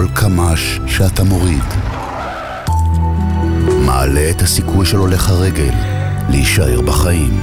כל קמ"ש שאתה מוריד. מעלה את הסיכוי של הולך הרגל להישאר בחיים.